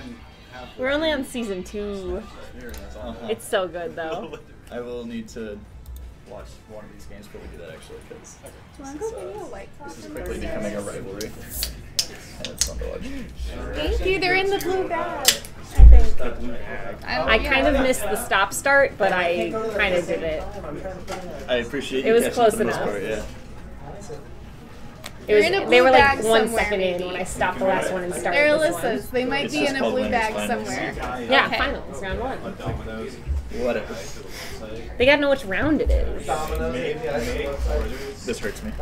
can have. We're only on season two. Uh-huh. It's so good though. I will need to watch one of these games before we do that actually, because Do you want to go video White Claw this is quickly Burger? becoming a rivalry. And it's fun to watch. Thank you. They're in the blue bag. I think. I kind of missed the stop start, but I kind of did it. I appreciate It you was close for the most enough. part, yeah. It was, They're in a they were like bag one somewhere, in when I stopped the last one and started They're. Alyssa's. They might be in a blue bag somewhere. Yeah, Okay. finals, round one. Whatever. They gotta know which round it is. This hurts me.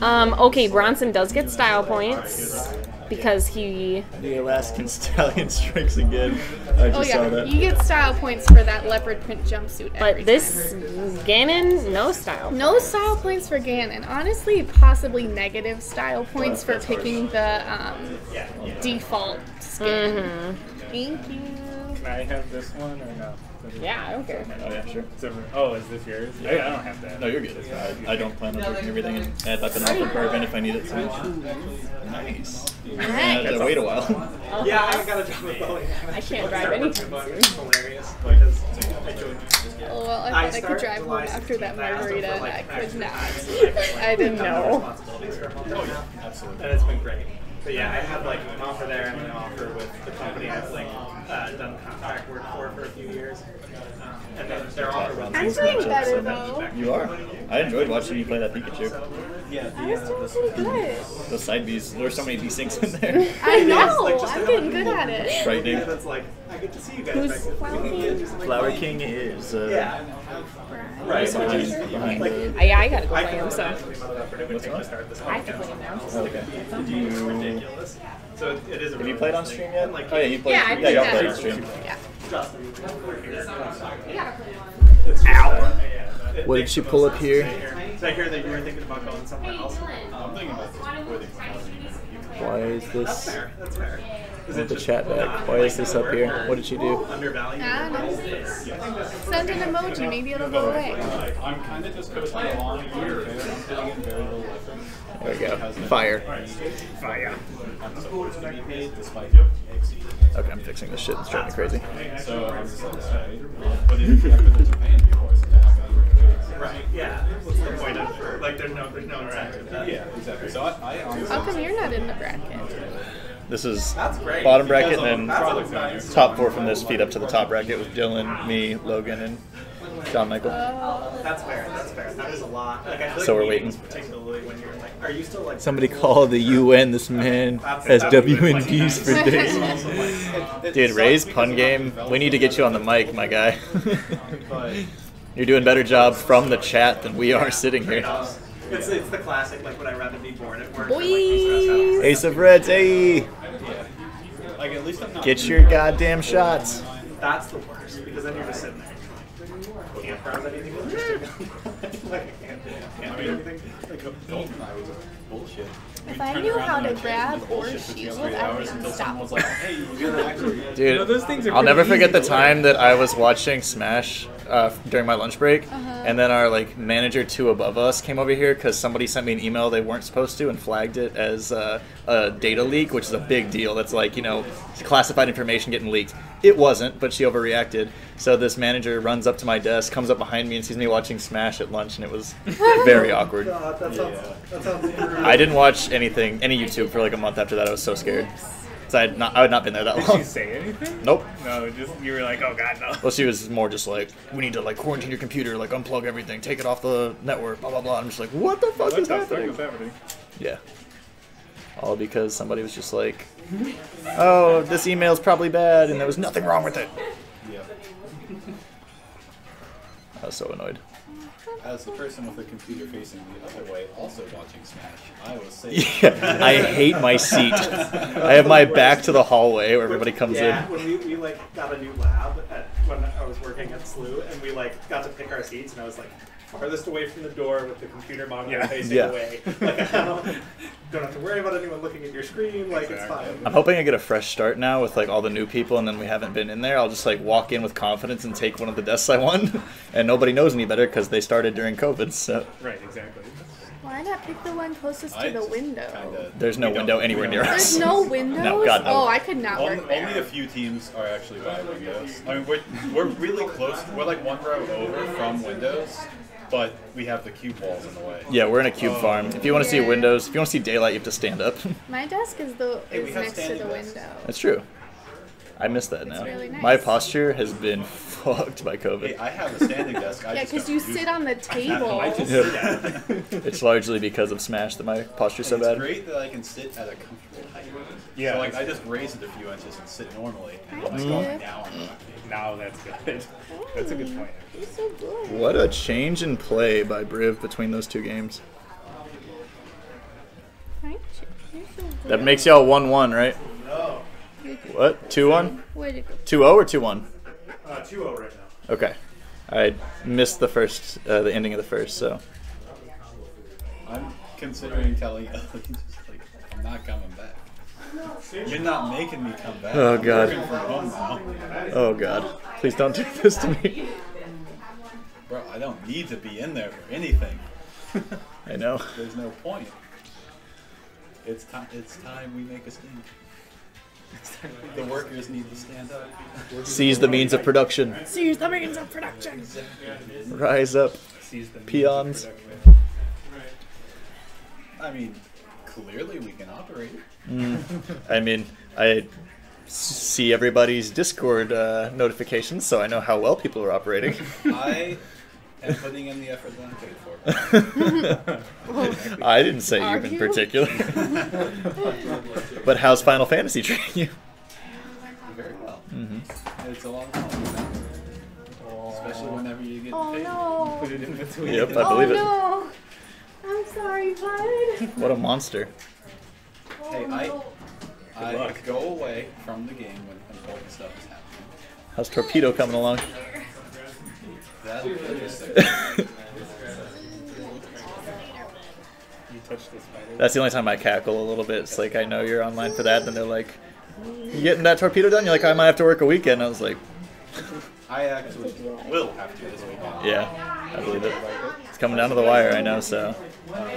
Um, okay, Bronson does get style points because he. The Alaskan Stallion strikes again. I just Oh saw yeah, that. you get style points for that leopard print jumpsuit. every But time. this Ganon, no style. No style points for Ganon. Honestly, possibly negative style points for picking the um, default skin. Mm-hmm. Thank you. Can I have this one or no? Yeah, I don't care. Oh yeah, sure. So- Oh, is this yours? I, I don't have that. No, you're good. I, I don't plan on breaking everything and add up an offer carbon if I need it. So. Nice. I had to wait a while. Yeah, I gotta drop a bowling. I can't drive anything It's hilarious because I joined. Oh, well, I I thought I, could start drive home after that 16th. I asked them margarita, and like, I could not. I could, like, I didn't pick up more know. responsibilities for a month and a half. Absolutely. And it's been great. But yeah, I have like an offer there and an offer with the company I've like uh, done contract work for for a few years. Um, and then their offer was I'm doing better though. You are. I enjoyed watching you play that Pikachu. yeah, I was doing pretty good. Those side Bs. There were so many desyncs in there. I know. like, just I'm to getting good at it. Frightening. That's like I get to see you guys. Who's back Flower. King? Just, like, Flower King is uh, Yeah. Right. So behind, just, behind like, the. Uh, yeah, I gotta go I play can him, so. imagine the amount of effort it would take to start this I have to podcast. play him now. Okay. Did you? ridiculous. So it, it is. A Have you played on stream yet? Like, Oh yeah, you played. Yeah, I yeah, played y'all that. played on stream. Yeah. Justin, we're here. Ow. It What did she pull most up sense here? Did I hear that you were thinking about going somewhere else? I'm thinking about this before they come. Why is That's this? fair. That's fair. Is With the chat back. Why is this up here? What did she do? Undervalued. I don't know. Send an emoji, maybe it'll go away. I'm kind of just coasting along here. I'm putting in very little effort. There we go. Fire. Fire. I'm supposed to be paid despite Okay, I'm fixing this shit. It's driving me crazy. Uh, Right. Yeah. What's the point of like? There's no. There's no incentive. to- Yeah, exactly. So I, I honestly. How come you're not in the bracket? This is That's great. bottom bracket, and then top four from this feed up to the top bracket with Dylan, me, Logan, and John Michael. Oh, That's fair. That's fair. That is a lot. Like I feel So like we're meetings, waiting. particularly when you're like, are you still like? Somebody call the UN. This man has WMDs for days. Dude, Ray's pun game. We need to get you on the mic, my guy. You're doing a better job from the chat than we are sitting here. It's, it's the classic, like, would I rather be bored at work? Boy. Like, be stressed out? Ace of Reds, hey! Like at least I'm not. Get your goddamn shots. That's the worst, because then you're just sitting there. Can't browse anything interesting. like, I can't, can't do anything. Like, Dalton was bullshit. If I knew how to grab or shield, I would Someone was unstoppable. you. Dude, know, those things are I'll never forget the time that I was watching Smash uh, during my lunch break, Uh-huh. and then our like manager two above us came over here because somebody sent me an email they weren't supposed to and flagged it as uh, a data leak, which is a big deal. That's like you know classified information getting leaked. It wasn't, but she overreacted. So this manager runs up to my desk, comes up behind me, and sees me watching Smash at lunch, and it was very awkward. God, that sounds, that sounds. I didn't watch anything, any YouTube for like a month after that. I was so scared. So I had not, I had not been there that Did long. she say anything? Nope. No, just you were like, oh god, no. Well, she was more just like, we need to like quarantine your computer, like unplug everything, take it off the network, blah blah blah. I'm just like, what the fuck What is the fuck happening? is happening? Yeah. All because somebody was just like, oh, this email's probably bad, and there was nothing wrong with it. Yeah. I was so annoyed. As the person with the computer facing the other way, also watching Smash, I was safe. Yeah, I hate my seat. I have my back to the hallway where everybody comes yeah, in. when we, we like got a new lab at when I was working at SLU, and we like got to pick our seats, and I was like farthest away from the door with the computer monitor Yeah. facing Yeah. away. Like I don't, don't have to worry about anyone looking at your screen. Like it's fine. I'm hoping I get a fresh start now with like all the new people, and then we haven't been in there. I'll just like walk in with confidence and take one of the desks I won, and nobody knows any better because they started during COVID. So Right, exactly. Why Why not pick the one closest to the window? kinda- There's no window anywhere near us. There's no windows. No, God, no. Oh, I could not Only, work there. only a few teams are actually by Windows. I mean, we're, we're really close. We're like one row over from Windows, but we have the cube walls in the way. Yeah, we're in a cube um, farm. If you want to see windows, if you want to see daylight, you have to stand up. My desk is the Hey, is have next to the desks. window. That's true. I miss that now. really nice. My posture has been fucked by Hey, COVID. I have a standing desk. I Yeah, just because don't you sit on the table. I just Yeah. sit at it. It's largely because of Smash that my posture's so it's bad. great that I can sit at a comfortable height. Yeah, So like I just raise it a few inches and sit normally, and when I Mhm. go down, I'm Now that's good. That's a good point. You're so good. What a change in play by B-Riv between those two games. Aren't you? So. That makes y'all 1 1, right? What? 2 1? Where'd it go? 2 0 or 2 1? Uh, 2-0 right now. Okay. I missed the first, uh, the ending of the first, so. I'm considering telling Ellie just like I'm not coming back. You're not making me come back. Oh, I'm God. from home now. Oh god. Please don't do this to me. Bro, I don't need to be in there for anything. I know. There's no point. It's time. It's time we make a stand. The workers need to stand up. Seize the means of production. Seize the means of production. Rise up. Sees the means Peons. production. I mean, clearly we can operate. I mean, I see everybody's Discord uh, notifications, so I know how well people are operating. I am putting in the effort that I'm paid for. I didn't say Are you in you? particular. but how's Final Fantasy treating you? Very well. Mm-hmm. It's a long haul, you know? Especially whenever you get Oh paid. no. Put it in between. Yep, I Oh believe it. Oh, no. I'm sorry, bud. What a monster. Hey, Oh, I, no. I luck. go away from the game when important stuff is happening. How's Torpedo coming along? That's interesting. You touched the spider. That's the only time I cackle a little bit. It's like I know you're online for that, then they're like, "You getting that torpedo done?" You're like, "I might have to work a weekend." I was like, I actually will have to this weekend. "Yeah, I believe it." It's coming down to the wire, I know. So But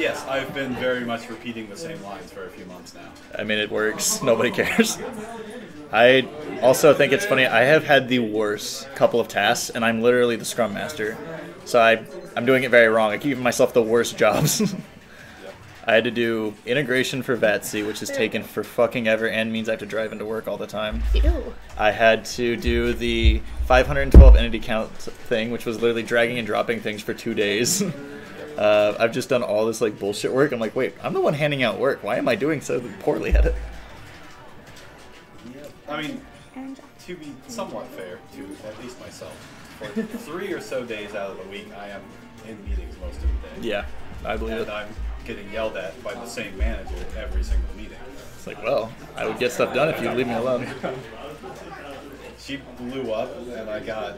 yes, I've been very much repeating the same lines for a few months now. I mean, it works. Nobody cares. I also think it's funny. I have had the worst couple of tasks, and I'm literally the scrum master. So I, I'm doing it very wrong. I keep giving myself the worst jobs. I had to do integration for VATSI, which is taken for fucking ever and means I have to drive into work all the time. Ew. I had to do the 512 entity count thing, which was literally dragging and dropping things for two days. Uh, I've just done all this like bullshit work. I'm like, wait, I'm the one handing out work. Why am I doing so poorly at it? I mean, to be somewhat fair to at least myself, for three or so days out of the week, I am in meetings most of the day. Yeah, I believe And it. I'm getting yelled at by the same manager every single meeting. It's like, well, I would get stuff done if you'd leave me alone. She blew up, and I got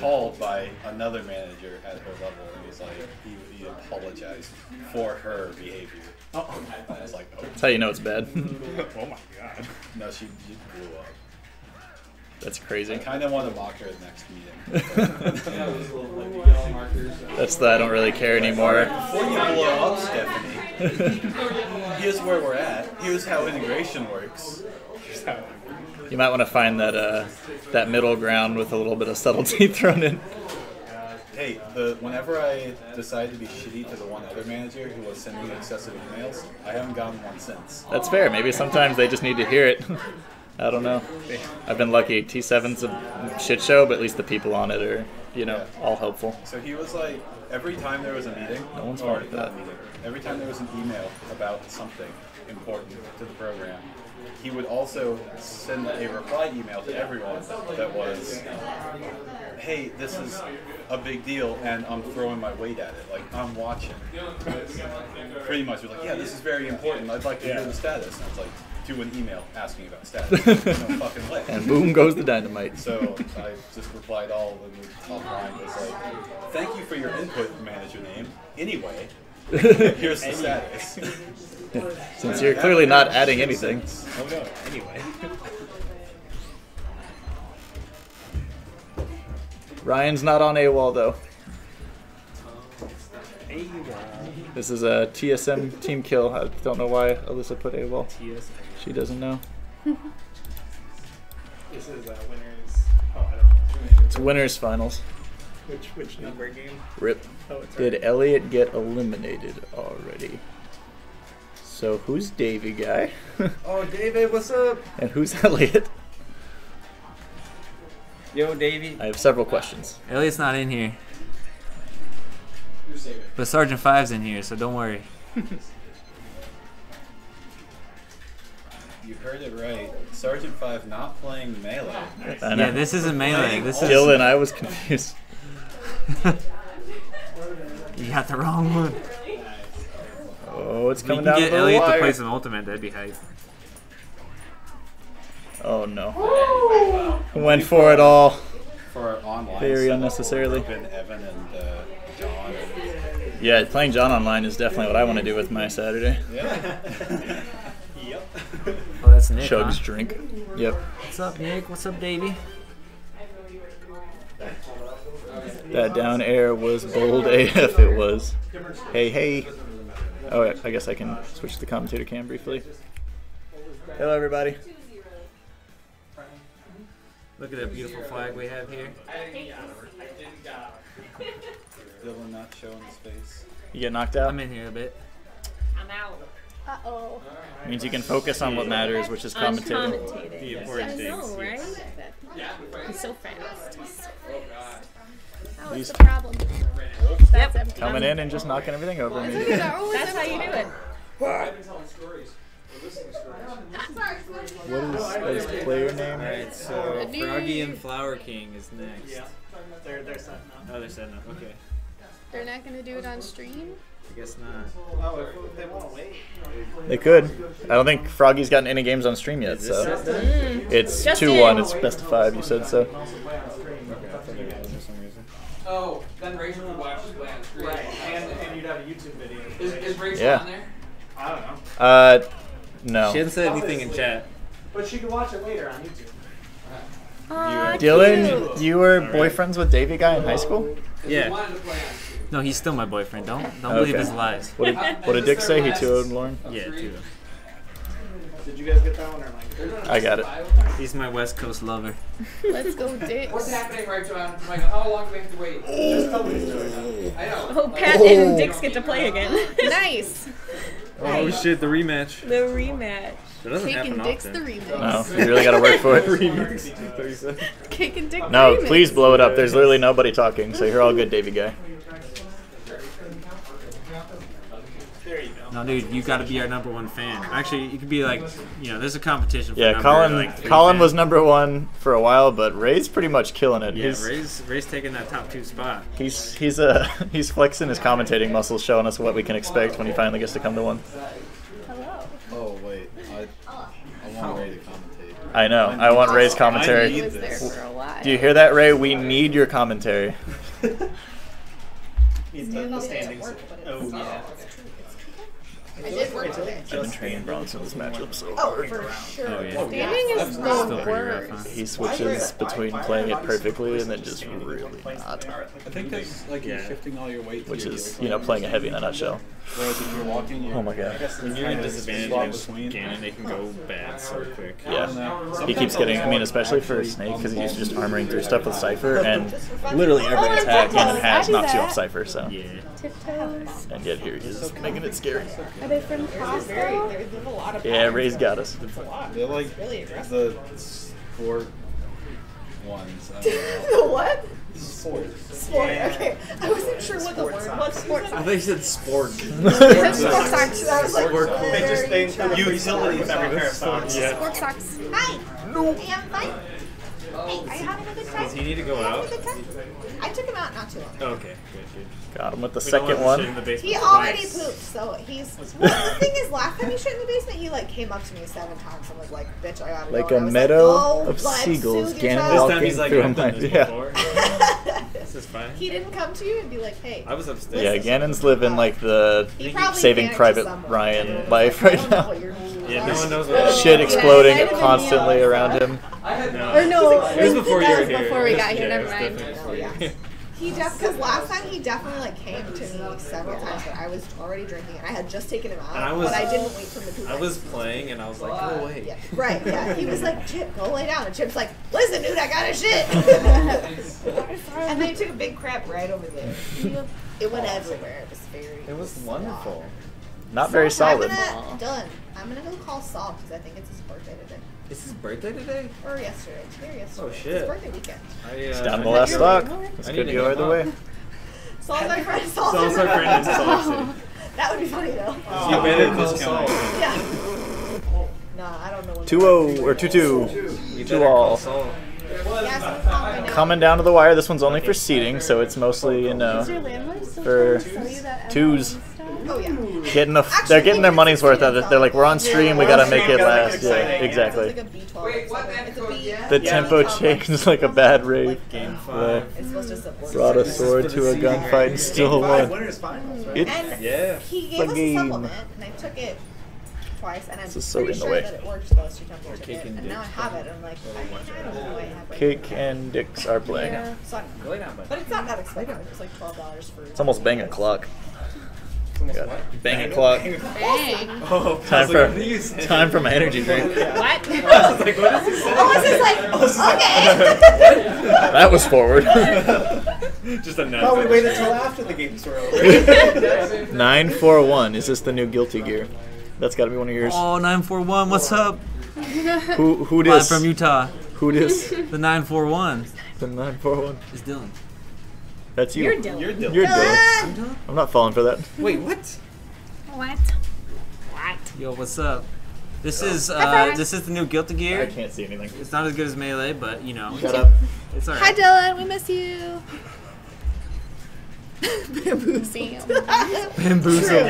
called by another manager at her level, and he's like, he, he apologized for her behavior. Oh, I was like, oh, That's how you know it's bad. oh my god. no, she, she blew up. That's crazy. I crazy. kind of want to mock her at the next meeting. That's the I don't really care anymore. Before you blow up, Stephanie, here's where we're at. Here's how integration works. Here's how- You might want to find that uh, that middle ground with a little bit of subtlety thrown in. Hey, the whenever I decided to be shitty to the one other manager who was sending excessive emails, I haven't gotten one since. That's fair. Maybe sometimes they just need to hear it. I don't know. I've been lucky. T7's a shit show, but at least the people on it are, you know, all helpful. So he was like, every time there was a meeting, No one's or fine with not that. meeting, every time there was an email about something important to the program, he would also send a reply email to everyone that was, hey, this is a big deal, and I'm throwing my weight at it. Like, I'm watching. Pretty much, we're like, yeah, this is very important. I'd like to hear the status. And I was like, do an email asking about status. no fucking way. And boom goes the dynamite. So I just replied all in the top line was like, "Thank you for your input, manager name. Anyway, here's the status." Since you're clearly not adding anything. Oh no, anyway. Ryan's not on AWOL though. AWOL. This is a TSM team kill. I don't know why Alyssa put AWOL. TS. She doesn't know. This is uh, winners. Oh, I don't know. It's winners finals. Which which number game? Rip. Oh, it's Did Elliot get eliminated already? So who's Davy guy? Oh, David, what's up? and who's Elliot? Yo, Davey. I have several questions. Elliot's not in here. But Sergeant Five's in here, so don't worry. You heard it right. Sergeant Five not playing melee. I know. Yeah, this isn't melee. This is Dylan, I was confused. you got the wrong one. Oh, it's coming We coming can down get Elliot to play some ultimate. That'd be hype. Oh no. Went for it all. For online. Very unnecessarily. Ruben, Evan, and uh, John. Yeah, playing John online is definitely what I want to do with my Saturday. yeah. Yep. Oh, that's Nick. Chugs huh? drink. Yep. What's up, Nick? What's up, Davey? That down air was bold AF. It was. Hey, hey. Oh, I guess I can switch to the commentator cam briefly. Hello, everybody. Look at that beautiful flag we have here. Dylan not showing his face. You get knocked out? I'm in here a bit. I'm out. Uh oh. Means you can focus on what matters, which is commentating. Uncommented. The I important know, things. right? He's so fast. He's so fast. Oh, These- the problem? That's empty. Coming in and just knocking everything over me. That's how you do it. What is, what is player name? Alright, so Froggy and Flower King is next. Yeah. They're they're setting up. Oh, they're setting up. Okay. They're not gonna do it on stream. I guess not. Oh, they want to wait. They could. I don't think Froggy's gotten any games on stream yet, so. this set It's Justin. 2 1. It's best of 5, you said so. Oh, then Rachel would watch us play on screen. Right. And and you'd have a YouTube video. Is, is Rachel Yeah. on there? I don't know. Uh, no. She hasn't said anything in chat. But she can watch it later on YouTube. Aw, Dylan, cute. you were boyfriends with Davy Guy in high school? Yeah. wanted to play on screen. No, he's still my boyfriend. Don't don't believe his lies. What did, what did Dick say? He 2 0 Lauren? Yeah, too. Did you guys get that one or like? I got it. He's my West Coast lover. Let's go, Dick. What's happening right John? Like, how long do we have to wait? Just tell me the story. I know. Oh, Pat and Dix get to play again. Nice. Oh shit, the rematch. the rematch. That doesn't Kicking happen Dick's the often. remix. No, you really gotta work for it. Kicking Dick. No, the remix. please blow it up. There's literally nobody talking, so you're all good, Davy Guy. There you go. No, dude, you got to be our number one fan. Actually, you could be like, you know, there's a competition. For Yeah, number, Colin. like, Colin fans. was number one for a while, but Ray's pretty much killing it. Yeah, he's, Ray's, Ray's taking that top two spot. he's he's uh he's flexing his commentating muscles, showing us what we can expect when he finally gets to come to one. Hello. Oh wait, I, I want Ray to commentate. I know. I want Ray's commentary. was there for a while. Do you hear that, Ray? We need your commentary. He's the, the standings. Oh yeah. I did work today. I've been training Bronson this matchup so Oh, hard. for sure. Oh, yeah. Standing is Still the pretty rough, huh? He switches between playing it perfectly and then just really not. I think that's like you're Yeah. shifting all your weight. Which is, you know, playing a heavy in a nutshell. Whereas if you're walking, you're, Oh my God. I guess When you're in disadvantage swap against between. Ganon, they can go bad so quick. Yeah. He keeps getting, I mean, especially for Snake, because he's just armoring through stuff with Cypher, and literally every Oh, attack tiptoes. Ganon has knocks you off Cypher, so. Yeah. Tiptoes. And yet here he is, making it scary. Are they from Costco? There's a lot of Yeah, Ray's got us. They're like really aggressive. the sport ones. I don't know. the what? Sport. Sport. Okay. I wasn't sure what the word was. Sport socks. they said sport. Sport socks. I was like, They just very they shocked. utility with every pair of socks. Sport socks. Hi. No. Hey, I'm fine. Hey, are you having a good time? Does he need to go Are you having out? a good time? I took him out not too long. ago. Okay, good, good. Got him with the We second want him to shit in one. the He already twice. pooped, so he's. Well, the thing is, last time he shit in the basement, he like came up to me seven times and was like, "Bitch, I gotta go." Like And a I meadow like, "Go, of seagulls, soothe Ganon walking like, through I've my this yeah. this is fine. He didn't come to you and be like, "Hey." I was upstairs. Yeah, Ganon's living like the Saving Private somewhere. Ryan life right I don't know now. what your needs Yeah, no one knows what Shit exploding might constantly around him. I had No. Or no, It was before you that were was here. before we got here. it Never mind. Oh, yeah. He def because last time he definitely like came to me several times, but I was already drinking and I had just taken him out, I was- but I didn't wait for him to poop. I was playing and I was like, go away. Yeah, right. Yeah, he was like, Chip, go lay down, and Chip's like, listen, dude, I got a shit. and then he took a big crap right over there. It went everywhere. It was very. It was wonderful. Not very So I'm solid. gonna done. I'm gonna go call Saul because I think it's his birthday today It's his birthday today? or yesterday. Today or yesterday. Oh, It's shit. his birthday weekend. I, uh, It's down the last stock. This I could need to go either way. up. Saul's my friend. Saul's, Saul's my our friend in Salt City. That would be funny though. You better call Saul. Yeah. Nah, I don't know. when 2 0 or 2 2. You Two all. call Saul. Yeah, so calm right now. Coming down to the wire. This one's only for seating, so it's mostly, you Is know, for trying to sell you that twos. MLM stuff? Oh yeah. getting the, Actually, they're getting their money's worth out of it. They're like, we're on stream, we gotta make it last. Yeah, exactly. Like Wait, what? It's a B. The tempo change is like a bad rave. Game five. It's supposed brought a sword to a gunfight and still won. winners finals, right? It, And Yeah. he gave The us game. a supplement, and I took it twice, and I'm This is so pretty in the sure way. that it works for those two times I took cake it, and and now I have it. And I'm like, I, I don't know why I have it. Cake and Dicks are playing. Yeah. So I- Go lay down, bud. but it's not that expensive. It's like twelve dollars for. It's almost bang o'clock. It's almost Yeah. what? Bang o'clock. Dang. Oh, Time was like, for what did you say? time for my energy drink. What? I was like, what is he saying? I was just like, okay. That was forward. Just a nut. Oh, we waited till after the games were over. Nine four one. Is this the new guilty gear? That's got to be one of yours. Oh, 941, what's up? Who who Live from Utah. Who dis? The 941 The nine four one. is Dylan. That's you. You're Dylan. You're Dylan. You're Dylan. I'm not falling for that. Wait, what? What? What? Yo, what's up? This is uh, this is the new Guilty Gear. I can't see anything. It's not as good as Melee, but you know, Shut up. it's Hi. Dylan. We miss you. Bamboozled. Bamboozled.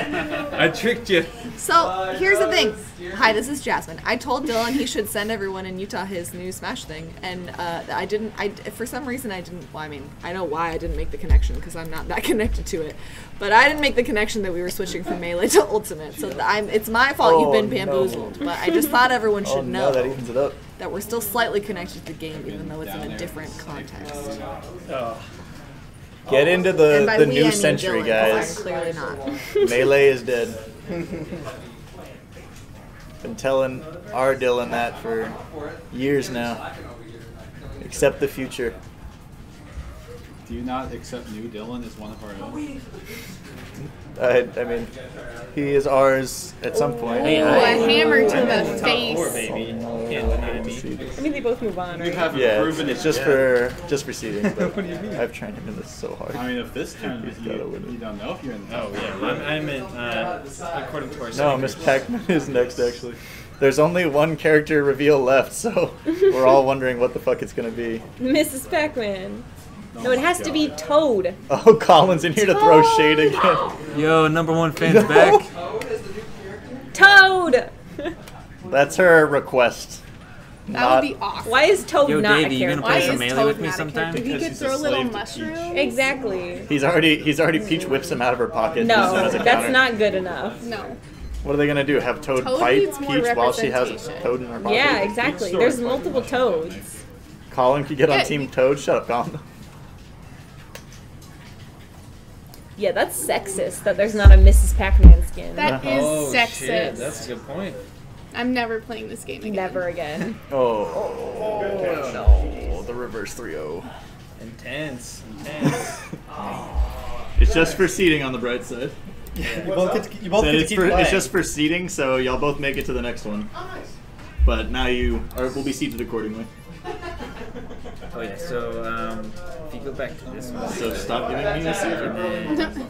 I tricked you. So here's the thing. Hi, this is Jasmine. I told Dylan he should send everyone in Utah his new Smash thing, and uh, I didn't. I for some reason I didn't. Well, I mean, I know why I didn't make the connection because I'm not that connected to it. But I didn't make the connection that we were switching from melee to ultimate. So I'm. It's my fault Oh, you've been no. bamboozled. But I just thought everyone should Oh know that evens it up. that we're still slightly connected to the game, even though it's in a different context. Get oh. into the the we, I new mean century, Dylan, 'cause guys. Clearly not. Melee is dead. Been telling our Dylan that for years now. Accept the future. Do you not accept New Dylan as one of our own? I, I mean, he is ours at some point. Hey, Ooh, I- a hammer to I'm the in the top four, face. baby. Can't deny me. I mean, they both move on, You right? haven't Yeah, proven it's it just yet. for just for seeding. What do you mean? I've trained him in this so hard. I mean, if this turn He's you, gotta win it. you don't know if you're in the Oh yeah, I'm, I'm in. Uh, according to our No. Miss Pac-Man is next actually. There's only one character reveal left, so we're all wondering what the fuck it's gonna be. Mrs. Pac-Man. No, it has to be Toad. Oh, Colin's in here to throw shade again. Yo, number one fans back. Toad! That's her request. That Not- would be awesome. Why is Toad Yo, not Davey, a you gonna character? play Why some is melee Toad with me not a sometime? character? If he Because could he's a little mushroom. Exactly. He's already he's already Peach whips him out of her pocket. No, as a that's counter. not good enough. No. What are they gonna do? Have Toad, Toad fight Peach while she has a. Toad in her pocket? Yeah, exactly. There's multiple Toads. knife. Colin could get on Team Toad. Shut up, Colin. Yeah, that's sexist that there's not a Mrs. Pac-Man skin. That is Oh sexist. shit, that's a good point. I'm never playing this game again. Never again. Oh, no, the reverse 3-0. Intense, intense. It's just for seeding on the bright side. Yeah. you both get to, you both Said get to it's, keep for, playing. it's just for seeding, so y'all both make it to the next one. But now you are, will be seated accordingly. Oh yeah, so um, if you go back to this one, So stop giving me a seed. and then